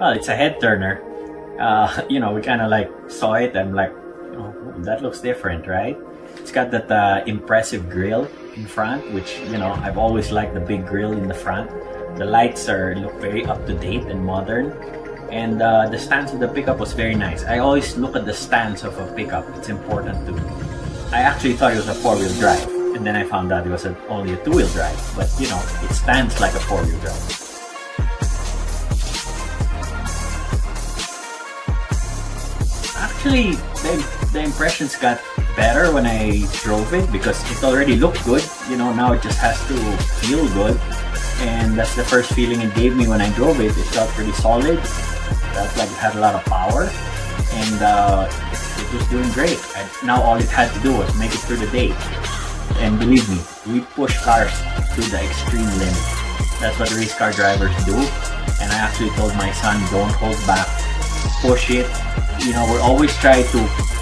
well, it's a head turner. Uh, you know, we kind of like saw it and like, oh, that looks different, right? It's got that uh, impressive grill in front, which you know I've always liked the big grill in the front. The lights are look very up to date and modern, and uh, the stance of the pickup was very nice. I always look at the stance of a pickup; it's important to me. I actually thought it was a four-wheel drive, and then I found out it was a, only a two-wheel drive. But you know, it stands like a four-wheel drive. Actually, the, the impressions got better when I drove it because it already looked good. You know, now it just has to feel good. And that's the first feeling it gave me when I drove it. It felt pretty solid. Felt like it had a lot of power. And uh, it, it was doing great. And now all it had to do was make it through the day. And believe me, we push cars to the extreme limit. That's what race car drivers do. And I actually told my son, don't hold back. Push it. You know, we're always try to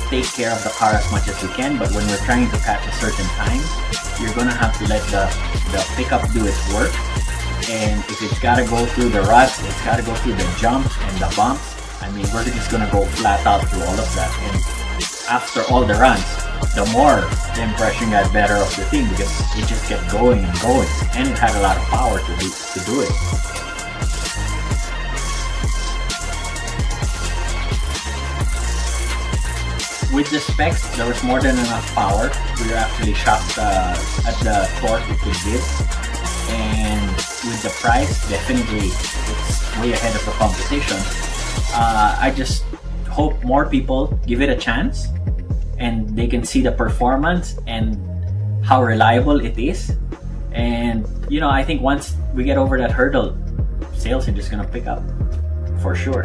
take care of the car as much as we can, but when we're trying to catch a certain time, you're gonna have to let the, the pickup do its work. And if it's gotta go through the ruts, it's gotta go through the jumps and the bumps, I mean, we're just gonna go flat out through all of that. And after all the runs, the more the impression got better of the thing because it just kept going and going. And it had a lot of power to do, to do it. With the specs, there was more than enough power. We were actually shocked uh, at the torque it could give. And with the price, definitely it's way ahead of the competition. Uh, I just hope more people give it a chance and they can see the performance and how reliable it is. And you know, I think once we get over that hurdle, sales are just gonna pick up for sure.